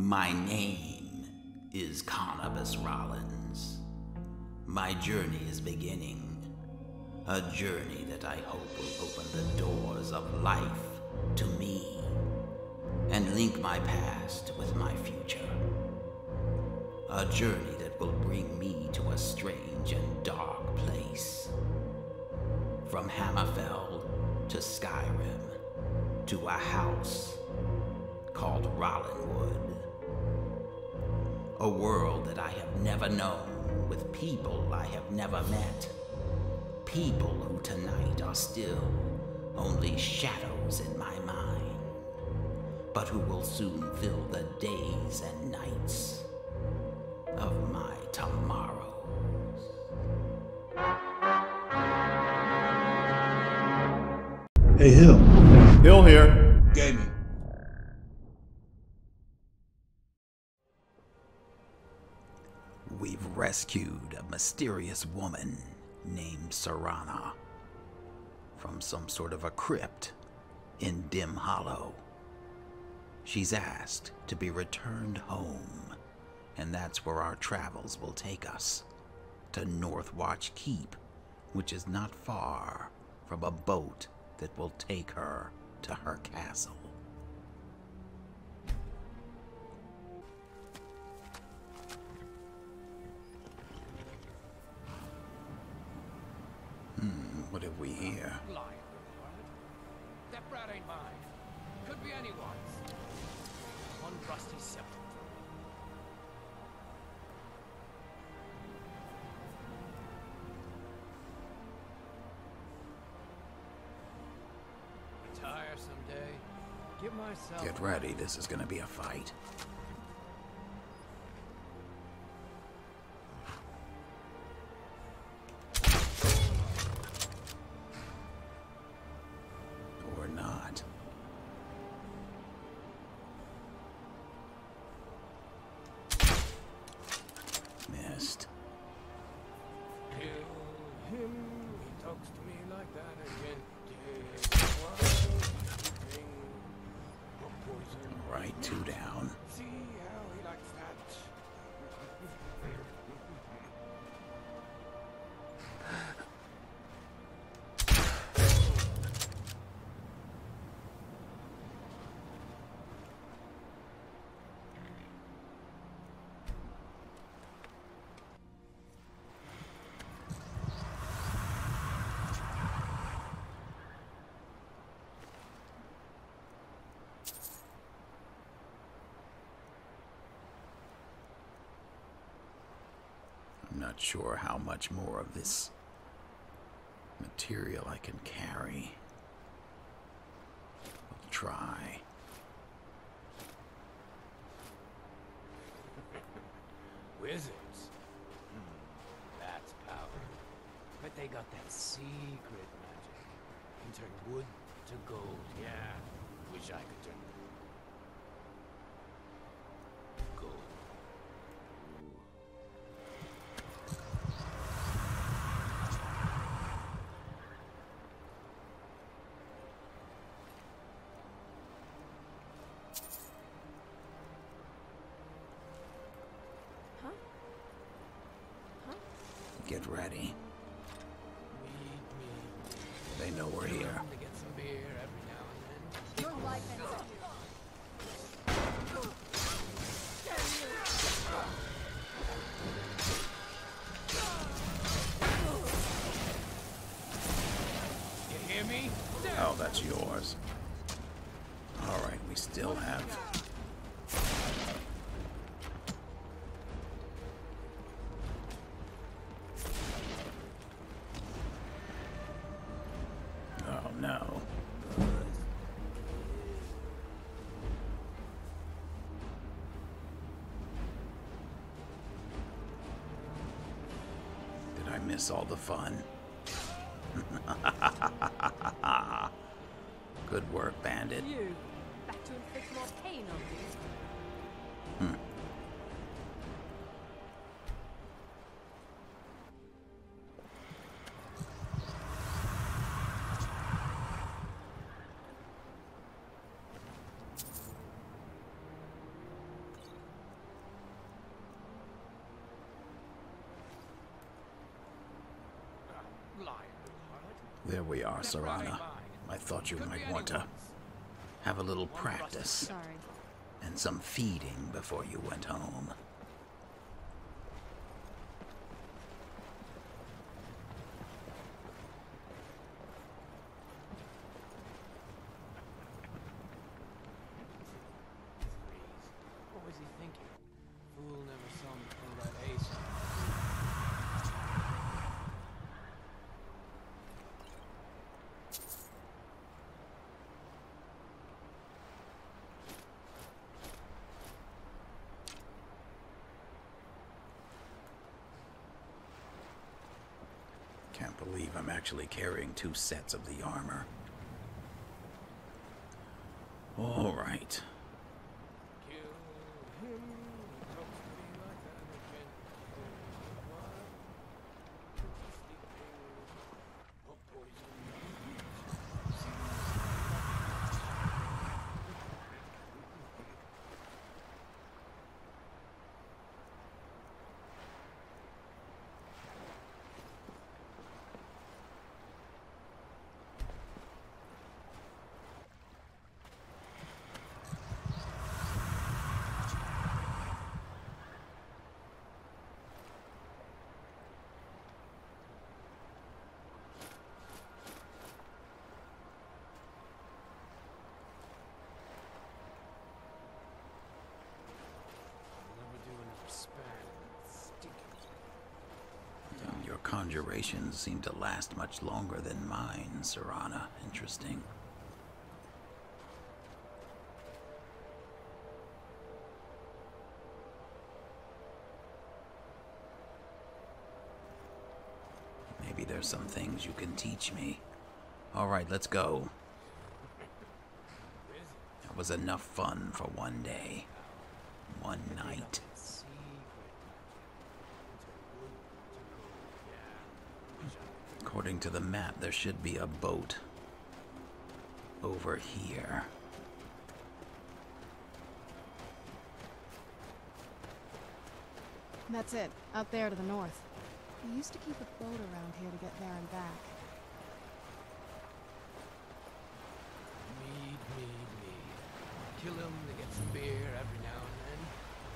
My name is Carnabas Rollins. My journey is beginning. A journey that I hope will open the doors of life to me and link my past with my future. A journey that will bring me to a strange and dark place. From Hammerfell to Skyrim to a house called Rollinwood. A world that I have never known with people I have never met. People who tonight are still only shadows in my mind, but who will soon fill the days and nights of my tomorrows. Hey, Hill. Hill here. Gaming. Rescued a mysterious woman named Serana from some sort of a crypt in Dimhollow. She's asked to be returned home, and that's where our travels will take us to Northwatch Keep, which is not far from a boat that will take her to her castle. We here? That brat ain't mine. Could be anyone's. One rusty septim. Retire someday. Give myself. Get ready, this is gonna be a fight. Not sure how much more of this material I can carry. I'll try. Wizards. Hmm, that's power. But they got that secret magic. Can turn wood to gold. Yeah. Wish I could turn ready. Miss all the fun? Good work, Bandit. You. Back to inflict more pain on you. Hmm. There we are, Serana. I thought you might want to have a little practice and some feeding before you went home. What was he thinking? Fool never saw me pull that ace. Can't believe I'm actually carrying two sets of the armor. All right. Kill him. He talks to me like that again. Why? Sleeping. Don't poison me. I'll never do another span. Stinking. Your conjurations seem to last much longer than mine, Serana. Interesting. Maybe there's some things you can teach me. All right, let's go. That was enough fun for one day. One night. That secret magic. Turn wood to gold. Yeah. Wish I could According to the map, there should be a boat over here. That's it, out there to the north. We used to keep a boat around here to get there and back. Mead, mead, mead. Kill him to get some beer every now and then.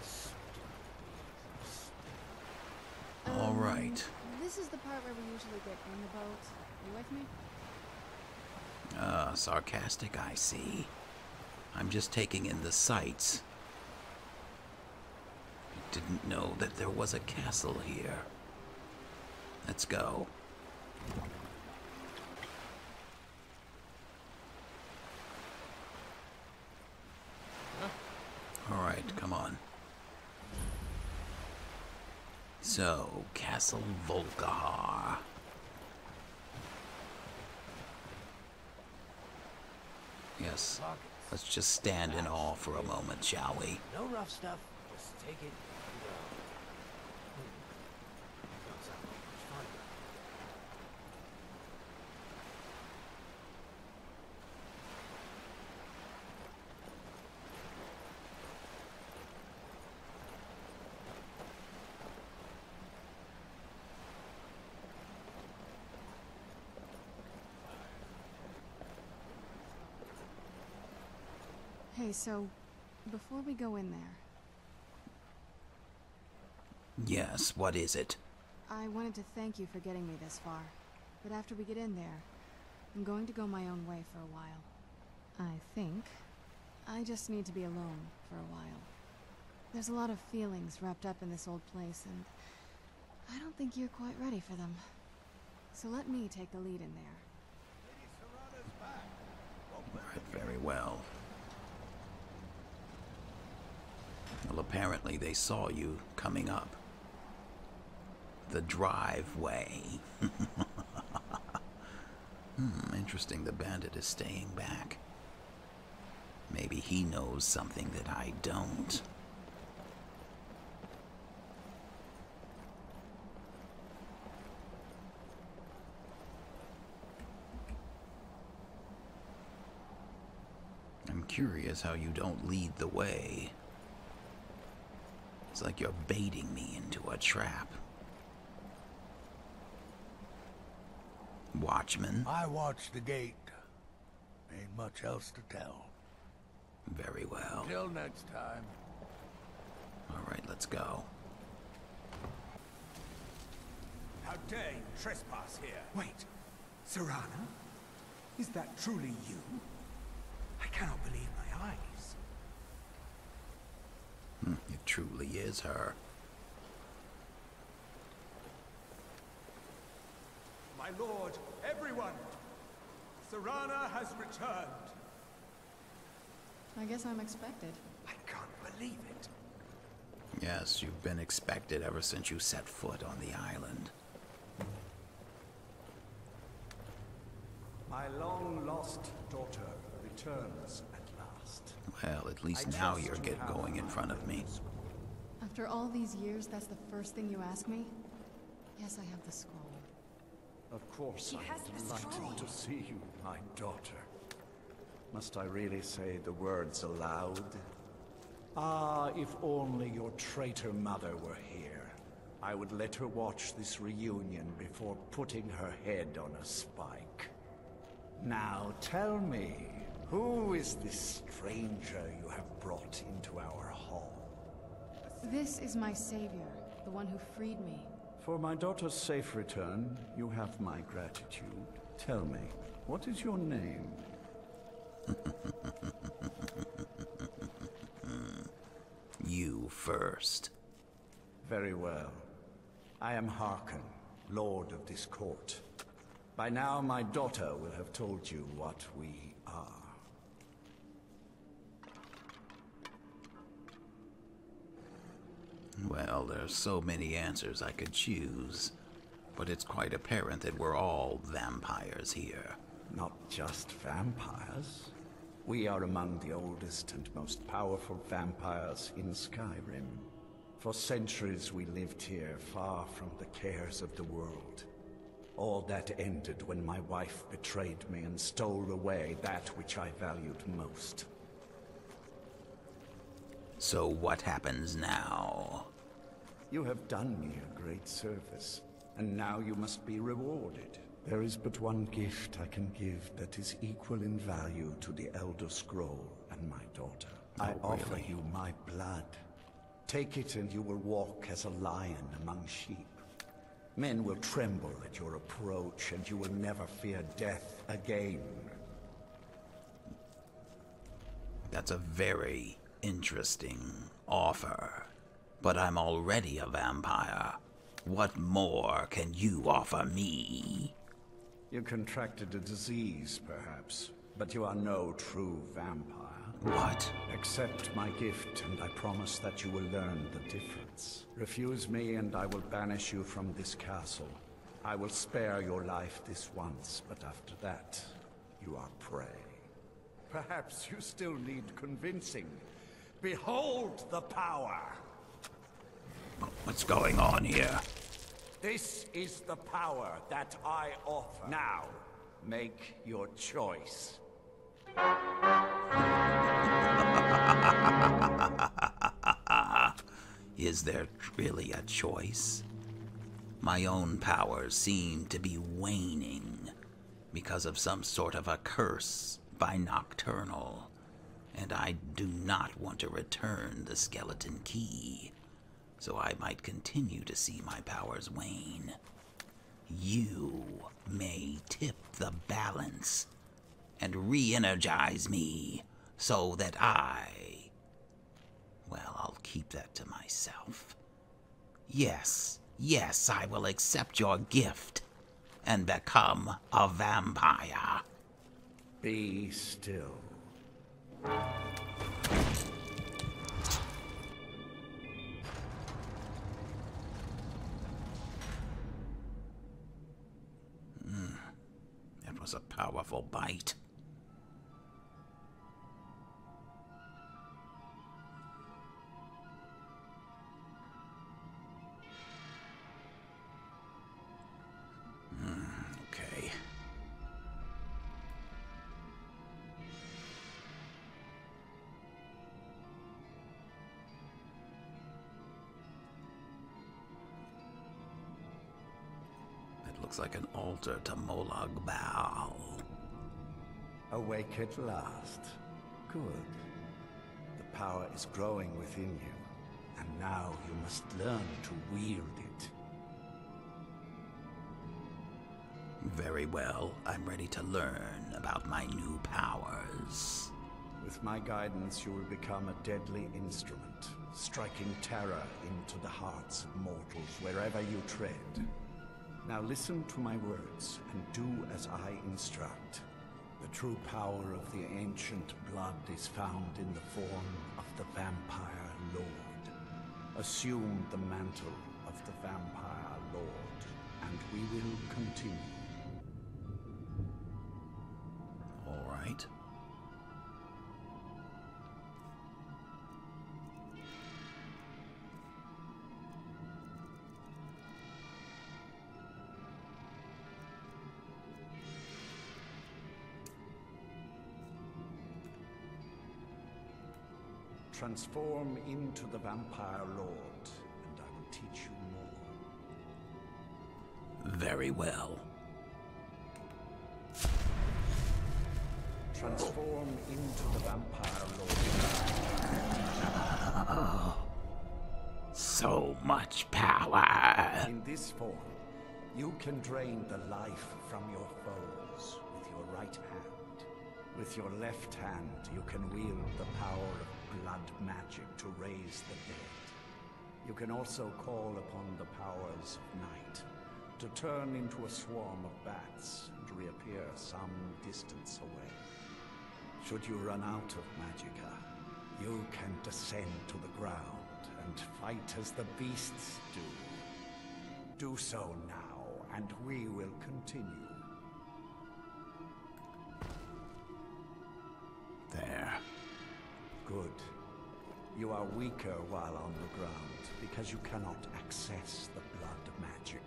Stupid bees. All Um, right. This is the part where we usually get in the boat. You with me? Ah, sarcastic, I see. I'm just taking in the sights. I didn't know that there was a castle here. Let's go. All right, come on. So, Castle Volkihar. Yes, let's just stand in awe for a moment, shall we? No rough stuff. Just take it and go. Hmm. Don't sound like much fun. Hey, so before we go in there, Yes, what is it? I wanted to thank you for getting me this far. But after we get in there, I'm going to go my own way for a while. I think I just need to be alone for a while. There's a lot of feelings wrapped up in this old place, and I don't think you're quite ready for them. So let me take the lead in there. Right, very well. Well, apparently they saw you coming up. The driveway. hmm, interesting the bandit is staying back. Maybe he knows something that I don't. I'm curious how you don't lead the way. It's like you're baiting me into a trap. Watchman. I watched the gate. Ain't much else to tell. Very well. Till next time. All right, let's go. How dare you trespass here? Wait, Serana? Is that truly you? I cannot believe my eyes. Hmm, It truly is her. My lord, everyone! Serana has returned. I guess I'm expected. I can't believe it. Yes, you've been expected ever since you set foot on the island. My long-lost daughter returns at last. Well, at least I now you're get going in front of me. Orders. After all these years, that's the first thing you ask me? Yes, I have the scroll. Of course, He I has am the delighted scroll. to see you, my daughter. Must I really say the words aloud? Ah, if only your traitor mother were here. I would let her watch this reunion before putting her head on a spike. Now tell me, who is this stranger you have brought into our hall? This is my savior, the one who freed me. For my daughter's safe return, you have my gratitude. Tell me, what is your name? You first. Very well. I am Harkon, Lord of this court. By now, my daughter will have told you what we are. Well, there's so many answers I could choose. But it's quite apparent that we're all vampires here. Not just vampires. We are among the oldest and most powerful vampires in Skyrim. For centuries we lived here, far from the cares of the world. All that ended when my wife betrayed me and stole away that which I valued most. So what happens now? You have done me a great service, and now you must be rewarded. There is but one gift I can give that is equal in value to the Elder Scroll and my daughter. I offer really? you my blood. Take it and you will walk as a lion among sheep. Men will tremble at your approach, and you will never fear death again. That's a very interesting offer. But I'm already a vampire. What more can you offer me? You contracted a disease, perhaps, but you are no true vampire. What? Accept my gift, and I promise that you will learn the difference. Refuse me, and I will banish you from this castle. I will spare your life this once, but after that, you are prey. Perhaps you still need convincing. Behold the power! What's going on here? This is the power that I offer. Now, make your choice. Is there really a choice? My own powers seem to be waning because of some sort of a curse by Nocturnal, and I do not want to return the skeleton key, so I might continue to see my powers wane. You may tip the balance and re energize me so that I well, I'll keep that to myself. Yes, yes, I will accept your gift and become a vampire. Be still. Powerful bite. Altar to Molag Bal. Awake at last. Good. The power is growing within you, and now you must learn to wield it. Very well, I'm ready to learn about my new powers. With my guidance, you will become a deadly instrument, striking terror into the hearts of mortals wherever you tread. Now listen to my words, and do as I instruct. The true power of the ancient blood is found in the form of the Vampire Lord. Assume the mantle of the Vampire Lord, and we will continue. All right. Transform into the Vampire Lord, and I will teach you more. Very well. Transform into the Vampire Lord. So much power. In this form, you can drain the life from your foes with your right hand. With your left hand, you can wield the power of blood magic to raise the dead. You can also call upon the powers of night to turn into a swarm of bats and reappear some distance away. Should you run out of magicka, you can descend to the ground and fight as the beasts do. Do so now, and we will continue. There. Good. You are weaker while on the ground because you cannot access the blood magic.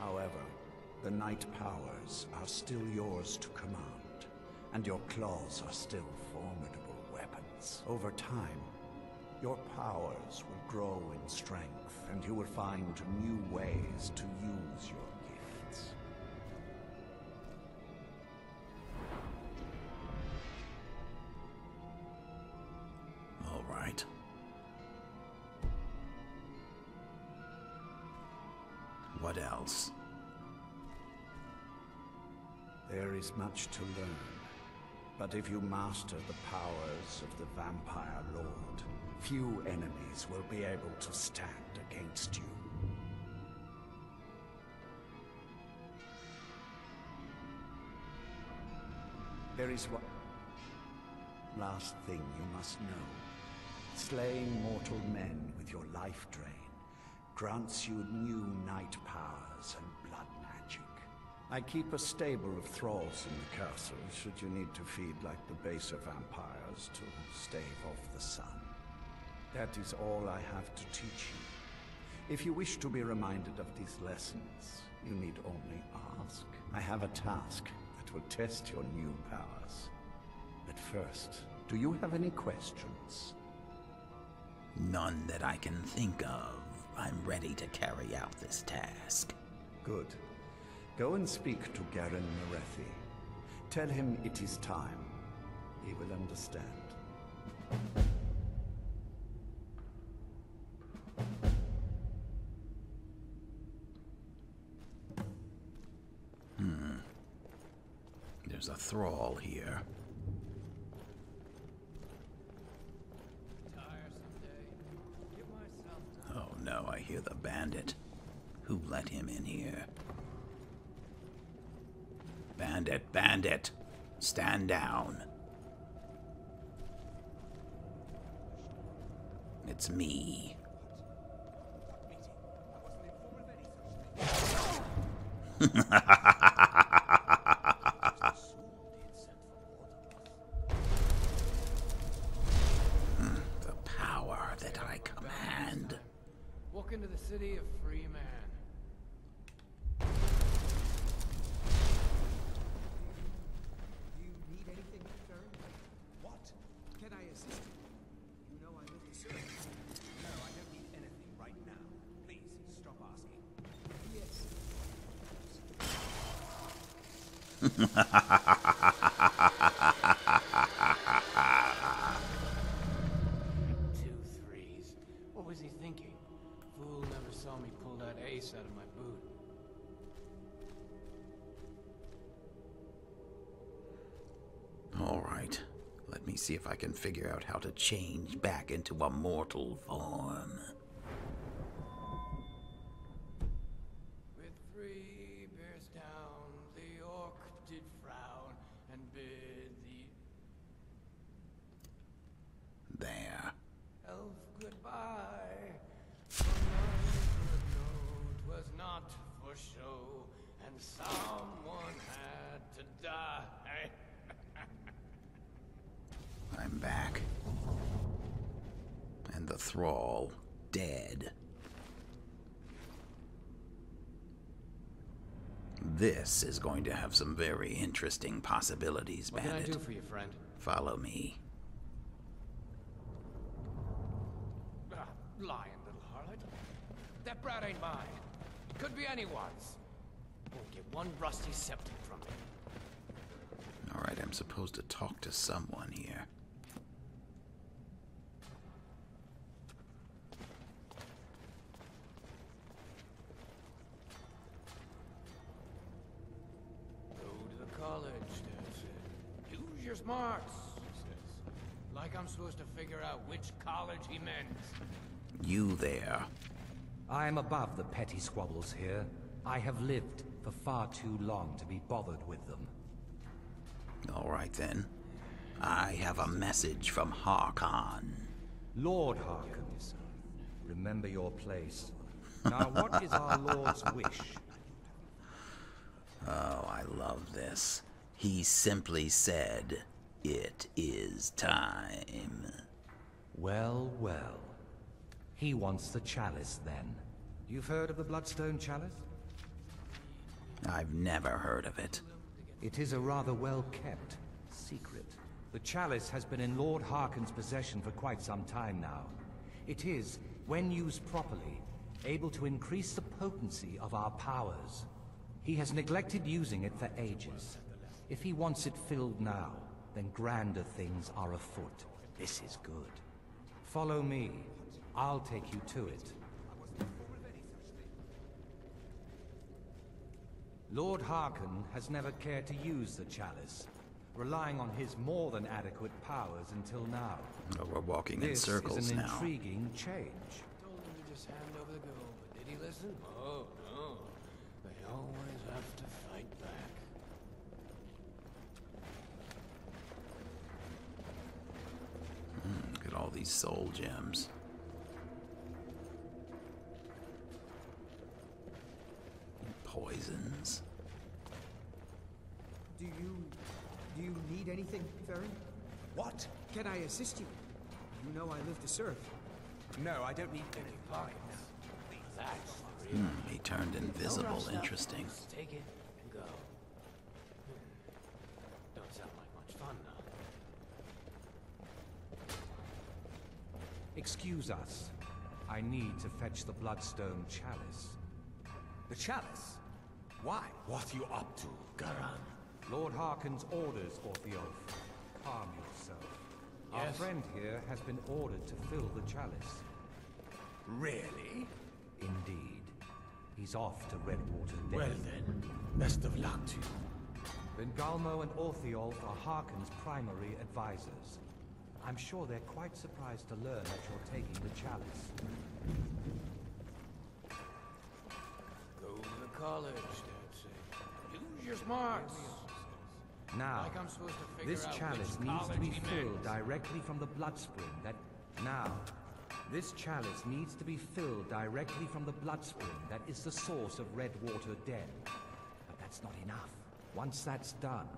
However, the night powers are still yours to command, and your claws are still formidable weapons. Over time, your powers will grow in strength, and you will find new ways to use your What else? There is much to learn. But if you master the powers of the Vampire Lord, few enemies will be able to stand against you. There is one last thing you must know. Slaying mortal men with your life drain grants you new night powers and blood magic. I keep a stable of thralls in the castle should you need to feed like the baser vampires to stave off the sun. That is all I have to teach you. If you wish to be reminded of these lessons, you need only ask. I have a task that will test your new powers. But first, do you have any questions? None that I can think of. I'm ready to carry out this task. Good. Go and speak to Garan Marethi. Tell him it is time. He will understand. Hmm. There's a thrall here. Tiresome day. Give myself Oh no, I hear the bandit. Who let him in here? Bandit, bandit! Stand down. It's me. Two threes. What was he thinking? Fool never saw me pull that ace out of my boot. All right. Let me see if I can figure out how to change back into a mortal form. Someone had to die. I'm back. And the thrall dead. This is going to have some very interesting possibilities, What can I Bandit. do for you, friend? Follow me. Ah, lying little harlot. That brat ain't mine. Could be anyone's. Won't get one rusty septim from me. All right, I'm supposed to talk to someone here. Go to the college, Dad said. Use your smarts, he says. Like I'm supposed to figure out which college he meant. You there. I am above the petty squabbles here. I have lived for far too long to be bothered with them. All right then. I have a message from Harkon. Lord Harkon, remember your place. Now, what is our Lord's wish? Oh, I love this. He simply said, It is time. Well, well. He wants the chalice, then. You've heard of the Bloodstone Chalice? I've never heard of it. It is a rather well-kept secret. The chalice has been in Lord Harkon's possession for quite some time now. It is, when used properly, able to increase the potency of our powers. He has neglected using it for ages. If he wants it filled now, then grander things are afoot. This is good. Follow me. I'll take you to it. Lord Harkon has never cared to use the chalice, relying on his more than adequate powers until now. Oh, we're walking in circles now. This circles is an now. intriguing change. Told him to just hand over the gold, but did he listen? Oh, no. They always have to fight back. Hmm, look at all these soul gems. Poisons. Do you... do you need anything, Farron? What? Can I assist you? You know I live to serve. No, I don't need any Fine. That's the real. Hmm, he turned invisible. Interesting. Just take it and go. Hmm. Don't sound like much fun, though. Excuse us. I need to fetch the Bloodstone Chalice. The chalice? Why? What are you up to, Garan? Lord Harkon's orders, Orthjolf. Calm yourself. Our friend here has been ordered to fill the chalice. Really? Indeed. He's off to Redwater Den. Well then, best of luck to you. Vingalmo and Orthjolf are Harkon's primary advisors. I'm sure they're quite surprised to learn that you're taking the chalice. Go to the college, Dad said. Use your smarts. Now, Like I'm supposed to figure this chalice needs to be filled directly from the blood spring that... Now, this chalice needs to be filled directly from the blood spring that is the source of Redwater Den. But that's not enough. Once that's done,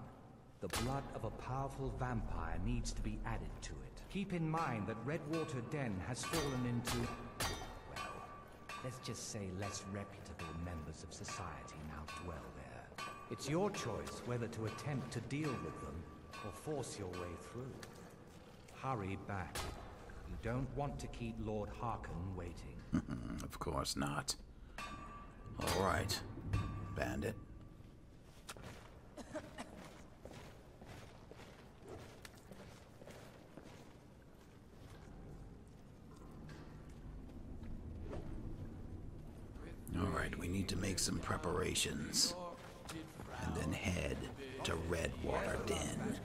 the blood of a powerful vampire needs to be added to it. Keep in mind that Redwater Den has fallen into... Well, let's just say less reputable members of society now dwell. It's your choice whether to attempt to deal with them or force your way through. Hurry back. You don't want to keep Lord Harkon waiting. of course not. All right, bandit. All right, we need to make some preparations. Head to Redwater Den.